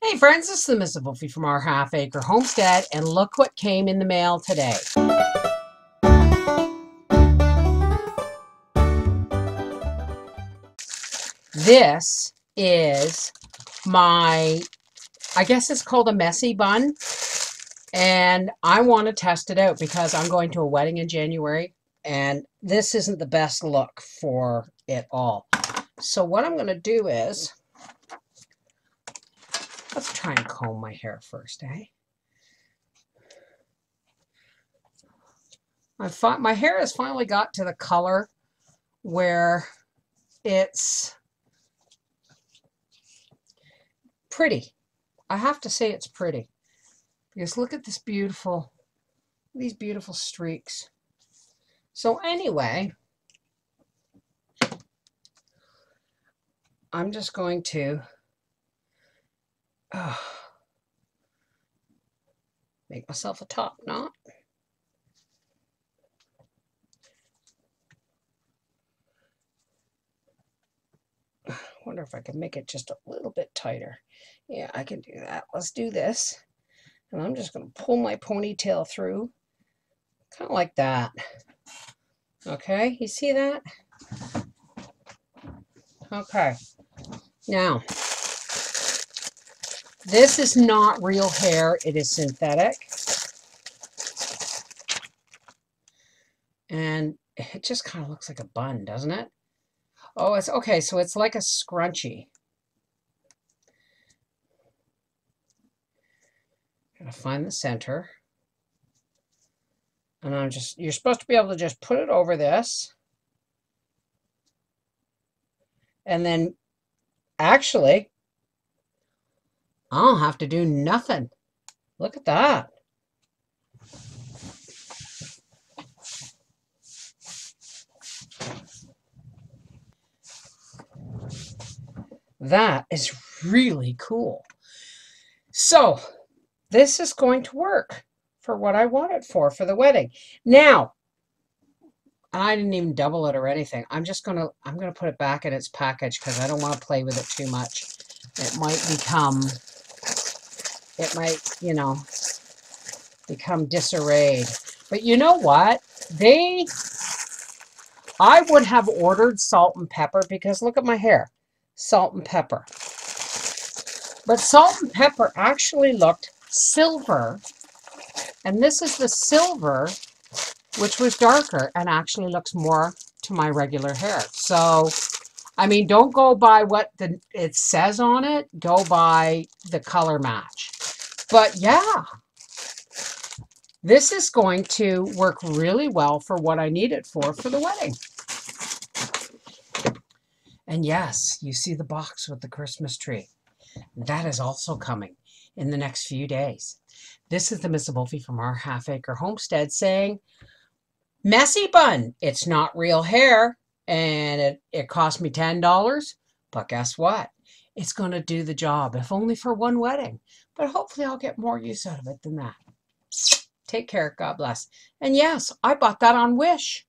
Hey friends, this is the Mrs. Volfie from our half acre homestead and look what came in the mail today. This is my, I guess it's called a messy bun. And I want to test it out because I'm going to a wedding in January and this isn't the best look for it all. So what I'm going to do is, let's try and comb my hair first, eh? I my hair has finally got to the color where it's pretty. I have to say it's pretty. Because look at this beautiful, these beautiful streaks. So anyway, I'm just going to make myself a top knot. wonder if I can make it just a little bit tighter. Yeah, I can do that. Let's do this. And I'm just going to pull my ponytail through, kind of like that. Okay, you see that? Okay. Now, this is not real hair. It is synthetic. And it just kind of looks like a bun, doesn't it? Oh, it's okay. So it's like a scrunchie. Gotta find the center. And I'm just, you're supposed to be able to just put it over this. And then actually, I don't have to do nothing. Look at that. That is really cool. So this is going to work for what I want it for, for the wedding. Now, I didn't even double it or anything. I'm just going to, I'm going to put it back in its package because I don't want to play with it too much. It might become, it might, you know, become disarrayed. But you know what? They, I would have ordered salt and pepper because look at my hair salt and pepper. But salt and pepper actually looked silver. And this is the silver, which was darker and actually looks more to my regular hair. So, I mean, don't go by what the it says on it. Go by the color match. But yeah, this is going to work really well for what I need it for for the wedding. And yes, you see the box with the Christmas tree. That is also coming in the next few days. This is the Miss Volfie from our half acre homestead saying, Messy bun, it's not real hair and it, it cost me $10, but guess what? It's going to do the job, if only for one wedding. But hopefully I'll get more use out of it than that. Take care. God bless. And yes, I bought that on Wish.